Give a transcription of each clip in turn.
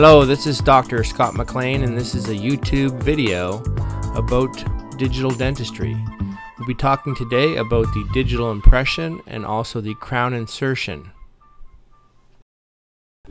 Hello, this is Dr. Scott MacLean, and this is a YouTube video about digital dentistry. We'll be talking today about the digital impression and also the crown insertion.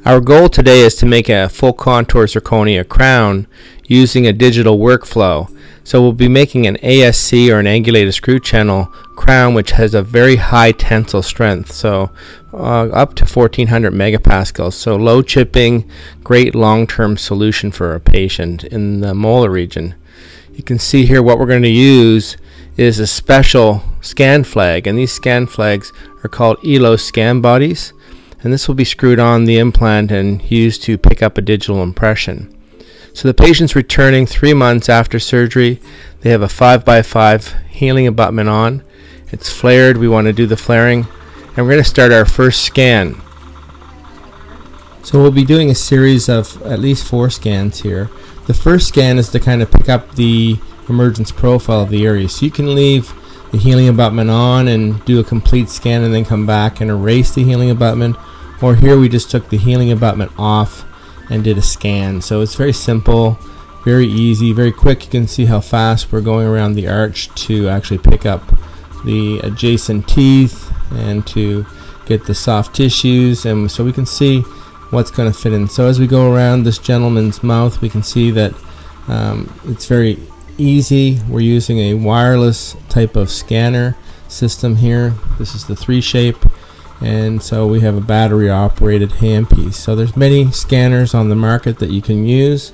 Our goal today is to make a full contour zirconia crown using a digital workflow. So we'll be making an ASC or an angulated screw channel crown which has a very high tensile strength. So uh, up to 1400 megapascals. So low chipping, great long-term solution for a patient in the molar region. You can see here what we're going to use is a special scan flag and these scan flags are called ELO scan bodies and this will be screwed on the implant and used to pick up a digital impression. So the patient's returning three months after surgery. They have a 5x5 healing abutment on. It's flared. We want to do the flaring. And we're going to start our first scan. So we'll be doing a series of at least four scans here. The first scan is to kind of pick up the emergence profile of the area. So you can leave the healing abutment on and do a complete scan and then come back and erase the healing abutment or here we just took the healing abutment off and did a scan. So it's very simple very easy very quick. You can see how fast we're going around the arch to actually pick up the adjacent teeth and to get the soft tissues and so we can see what's going to fit in. So as we go around this gentleman's mouth we can see that um, it's very easy. We're using a wireless type of scanner system here. This is the 3Shape and so we have a battery operated handpiece. So there's many scanners on the market that you can use.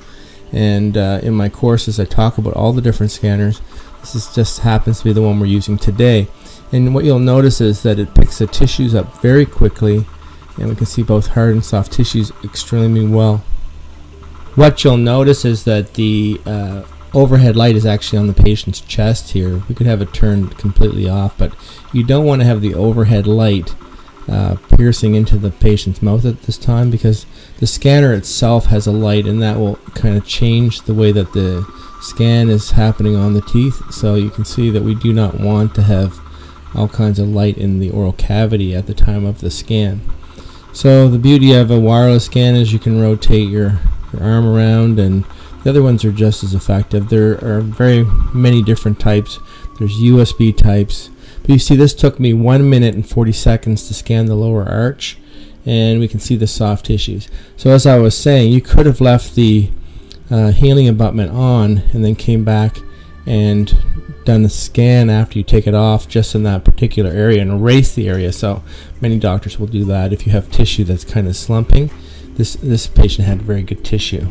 And uh, in my courses I talk about all the different scanners. This is just happens to be the one we're using today. And what you'll notice is that it picks the tissues up very quickly. And we can see both hard and soft tissues extremely well. What you'll notice is that the uh, overhead light is actually on the patient's chest here. We could have it turned completely off but you don't want to have the overhead light uh, piercing into the patient's mouth at this time because the scanner itself has a light and that will kind of change the way that the scan is happening on the teeth. So you can see that we do not want to have all kinds of light in the oral cavity at the time of the scan. So the beauty of a wireless scan is you can rotate your, your arm around and the other ones are just as effective. There are very many different types. There's USB types but you see this took me 1 minute and 40 seconds to scan the lower arch and we can see the soft tissues. So as I was saying, you could have left the uh, healing abutment on and then came back and done the scan after you take it off just in that particular area and erase the area. So many doctors will do that if you have tissue that's kind of slumping. This, this patient had very good tissue.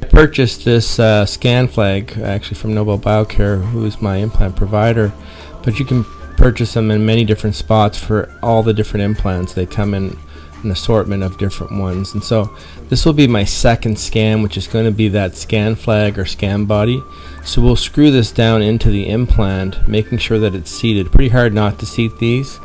I purchased this uh, scan flag actually from Nobel Biocare, who is my implant provider, but you can purchase them in many different spots for all the different implants. They come in an assortment of different ones. And so this will be my second scan, which is going to be that scan flag or scan body. So we'll screw this down into the implant, making sure that it's seated. Pretty hard not to seat these.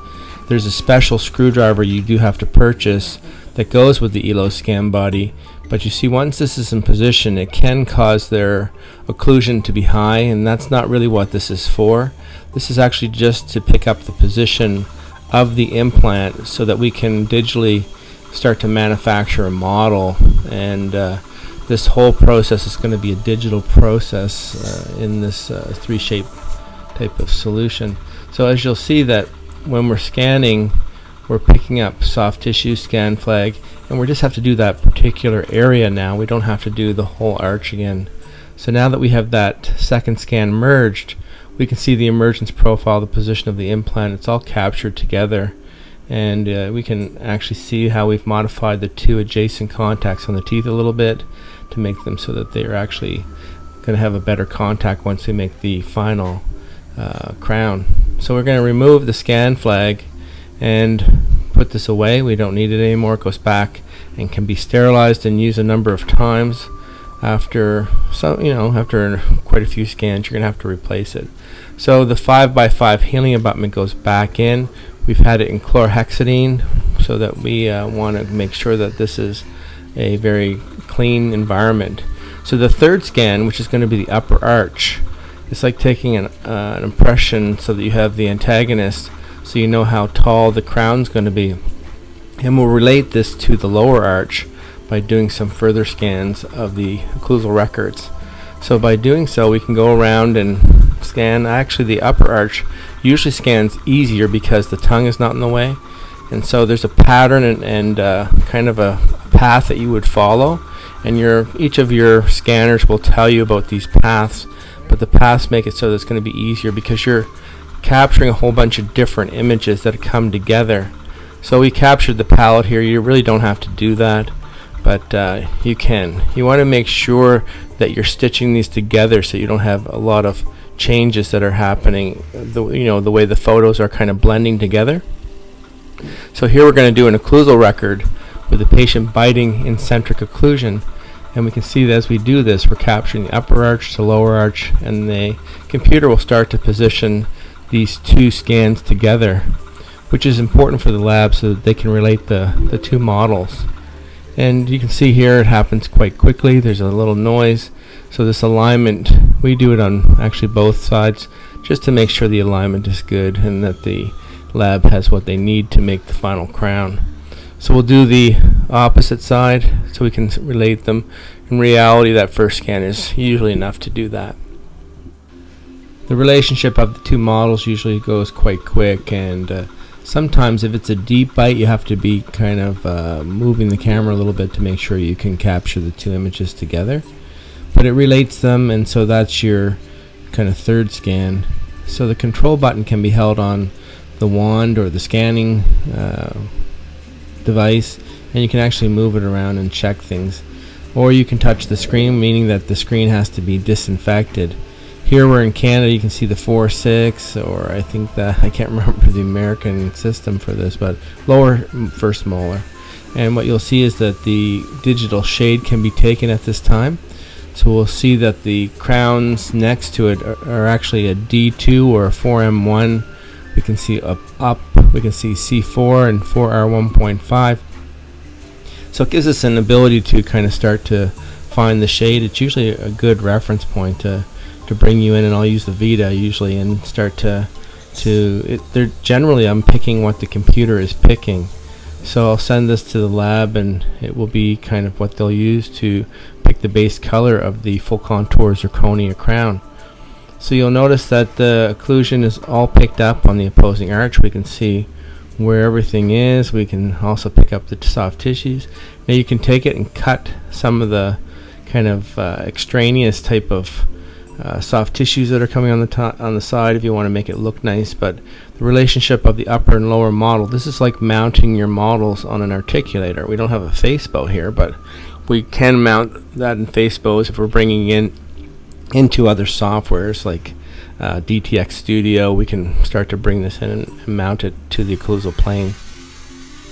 There's a special screwdriver you do have to purchase that goes with the ELO scan body. But you see, once this is in position, it can cause their occlusion to be high, and that's not really what this is for. This is actually just to pick up the position of the implant so that we can digitally start to manufacture a model and uh, this whole process is going to be a digital process uh, in this uh, 3Shape type of solution. So as you'll see that when we're scanning we're picking up soft tissue scan flag and we just have to do that particular area now we don't have to do the whole arch again. So now that we have that second scan merged we can see the emergence profile, the position of the implant. It's all captured together. And uh, we can actually see how we've modified the two adjacent contacts on the teeth a little bit to make them so that they are actually going to have a better contact once we make the final uh, crown. So we're going to remove the scan flag and put this away. We don't need it anymore. It goes back and can be sterilized and used a number of times after so you know after quite a few scans you're gonna have to replace it so the 5x5 healing abutment goes back in we've had it in chlorhexidine so that we uh, want to make sure that this is a very clean environment so the third scan which is going to be the upper arch it's like taking an, uh, an impression so that you have the antagonist so you know how tall the crown's going to be and we'll relate this to the lower arch by doing some further scans of the occlusal records. So by doing so, we can go around and scan. Actually, the upper arch usually scans easier because the tongue is not in the way. And so there's a pattern and, and uh, kind of a path that you would follow. And your each of your scanners will tell you about these paths. But the paths make it so that it's going to be easier because you're capturing a whole bunch of different images that come together. So we captured the palate here. You really don't have to do that but uh, you can. You want to make sure that you're stitching these together so you don't have a lot of changes that are happening. The you know the way the photos are kind of blending together. So here we're going to do an occlusal record with the patient biting in centric occlusion. And we can see that as we do this, we're capturing the upper arch, to lower arch, and the computer will start to position these two scans together, which is important for the lab so that they can relate the, the two models. And you can see here it happens quite quickly. There's a little noise. So this alignment we do it on actually both sides just to make sure the alignment is good and that the lab has what they need to make the final crown. So we'll do the opposite side so we can relate them. In reality that first scan is usually enough to do that the relationship of the two models usually goes quite quick and uh, Sometimes if it's a deep bite you have to be kind of uh, moving the camera a little bit to make sure you can capture the two images together. But it relates them and so that's your kind of third scan. So the control button can be held on the wand or the scanning uh, device and you can actually move it around and check things. Or you can touch the screen meaning that the screen has to be disinfected. Here we're in Canada, you can see the 4-6, or I think that, I can't remember the American system for this, but lower first molar. And what you'll see is that the digital shade can be taken at this time. So we'll see that the crowns next to it are, are actually a D2 or a 4M1. We can see up, up, we can see C4 and 4R1.5. So it gives us an ability to kind of start to find the shade. It's usually a good reference point to to bring you in and I'll use the Vita usually and start to to it, they're generally I'm picking what the computer is picking. So I'll send this to the lab and it will be kind of what they'll use to pick the base color of the full contour zirconia crown. So you'll notice that the occlusion is all picked up on the opposing arch. We can see where everything is. We can also pick up the soft tissues. Now you can take it and cut some of the kind of uh, extraneous type of uh, soft tissues that are coming on the top on the side if you want to make it look nice but the relationship of the upper and lower model this is like mounting your models on an articulator. We don't have a face bow here but we can mount that in face bows if we're bringing in into other softwares like uh, DTX Studio. We can start to bring this in and mount it to the occlusal plane.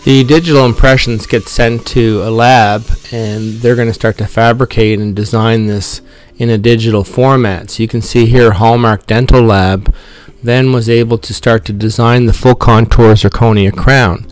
The digital impressions get sent to a lab and they're going to start to fabricate and design this in a digital format. So you can see here Hallmark Dental Lab then was able to start to design the full contour zirconia crown.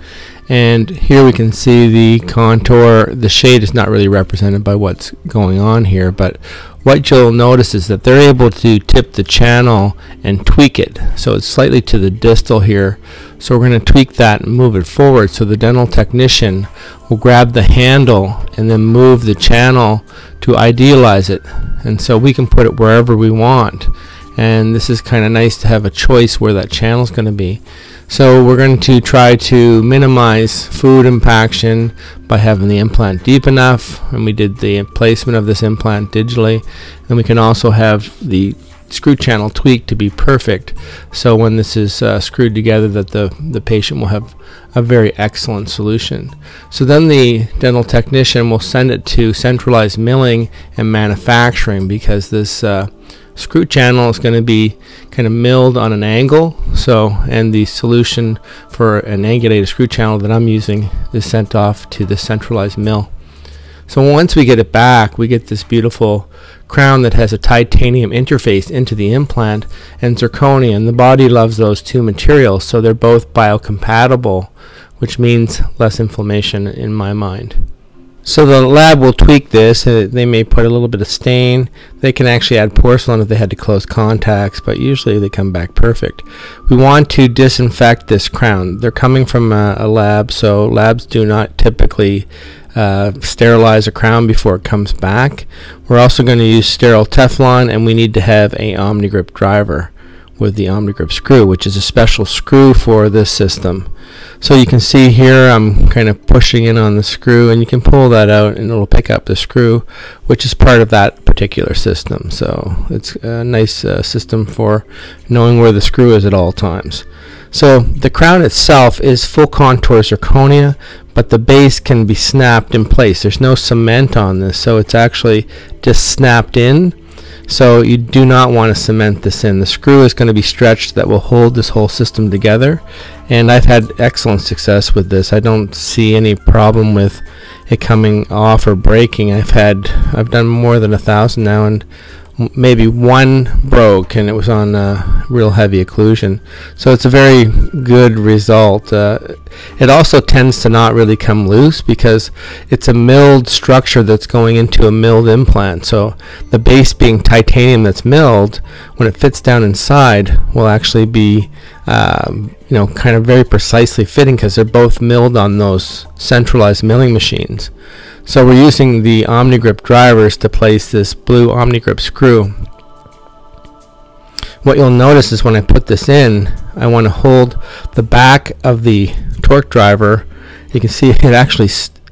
And here we can see the contour, the shade is not really represented by what's going on here, but what you'll notice is that they're able to tip the channel and tweak it. So it's slightly to the distal here. So we're going to tweak that and move it forward. So the dental technician will grab the handle and then move the channel to idealize it. And so we can put it wherever we want. And this is kind of nice to have a choice where that channel is going to be. So we're going to try to minimize food impaction by having the implant deep enough. And we did the placement of this implant digitally. And we can also have the screw channel tweaked to be perfect. So when this is uh, screwed together that the the patient will have a very excellent solution. So then the dental technician will send it to centralized milling and manufacturing because this uh, screw channel is going to be kind of milled on an angle. So and the solution for an angulated screw channel that I'm using is sent off to the centralized mill so once we get it back, we get this beautiful crown that has a titanium interface into the implant and zirconia. And the body loves those two materials, so they're both biocompatible, which means less inflammation in my mind. So the lab will tweak this. They may put a little bit of stain. They can actually add porcelain if they had to close contacts, but usually they come back perfect. We want to disinfect this crown. They're coming from a, a lab, so labs do not typically uh, sterilize a crown before it comes back. We're also going to use sterile Teflon and we need to have a OmniGrip driver with the OmniGrip screw, which is a special screw for this system. So you can see here I'm kind of pushing in on the screw and you can pull that out and it'll pick up the screw which is part of that particular system. So it's a nice uh, system for knowing where the screw is at all times. So the crown itself is full contour zirconia but the base can be snapped in place. There's no cement on this so it's actually just snapped in so you do not want to cement this in. The screw is going to be stretched that will hold this whole system together. And I've had excellent success with this. I don't see any problem with it coming off or breaking. I've had, I've done more than a thousand now and maybe one broke and it was on real heavy occlusion. So it's a very good result. Uh, it also tends to not really come loose because it's a milled structure that's going into a milled implant. So the base being titanium that's milled, when it fits down inside, will actually be um, you know kind of very precisely fitting because they're both milled on those centralized milling machines. So we're using the OmniGrip drivers to place this blue OmniGrip screw. What you'll notice is when I put this in, I want to hold the back of the torque driver. You can see it actually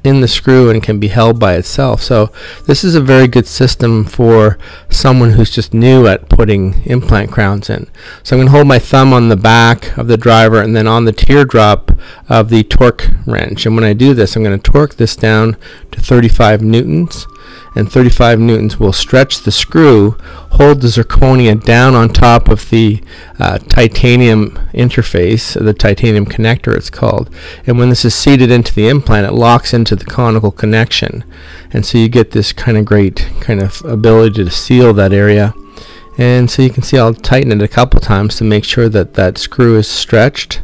in the screw and can be held by itself. So this is a very good system for someone who's just new at putting implant crowns in. So I'm going to hold my thumb on the back of the driver and then on the teardrop of the torque wrench. And when I do this, I'm going to torque this down to 35 newtons and 35 newtons will stretch the screw, hold the zirconia down on top of the uh, titanium interface, the titanium connector it's called. And when this is seated into the implant, it locks into the conical connection. And so you get this kind of great kind of ability to seal that area. And so you can see I'll tighten it a couple times to make sure that that screw is stretched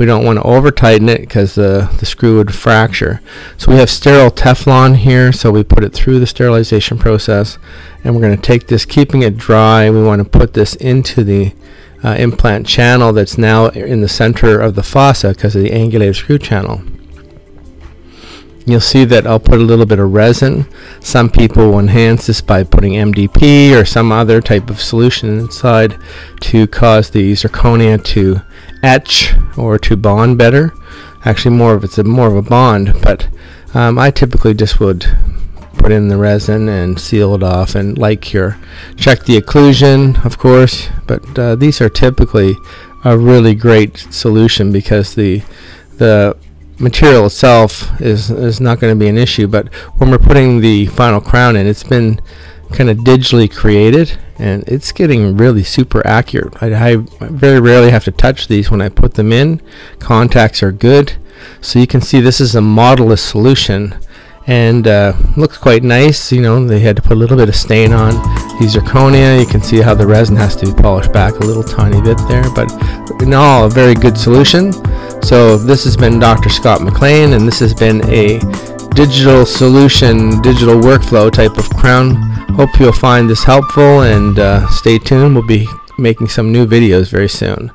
we don't want to over tighten it because the, the screw would fracture. So we have sterile Teflon here, so we put it through the sterilization process. And we're going to take this, keeping it dry, we want to put this into the uh, implant channel that's now in the center of the fossa because of the angulated screw channel. You'll see that I'll put a little bit of resin. Some people will enhance this by putting MDP or some other type of solution inside to cause the zirconia to etch or to bond better. Actually, more of it's a more of a bond, but um, I typically just would put in the resin and seal it off and light cure. Check the occlusion, of course, but uh, these are typically a really great solution because the the material itself is is not going to be an issue. But when we're putting the final crown in, it's been kind of digitally created and it's getting really super accurate. I, I, very rarely have to touch these when I put them in. Contacts are good. So you can see this is a modelless solution and uh, looks quite nice. You know, they had to put a little bit of stain on the zirconia. You can see how the resin has to be polished back a little tiny bit there, but in all, a very good solution. So this has been Dr. Scott MacLean, and this has been a digital solution, digital workflow type of crown. Hope you'll find this helpful and uh, stay tuned. We'll be making some new videos very soon.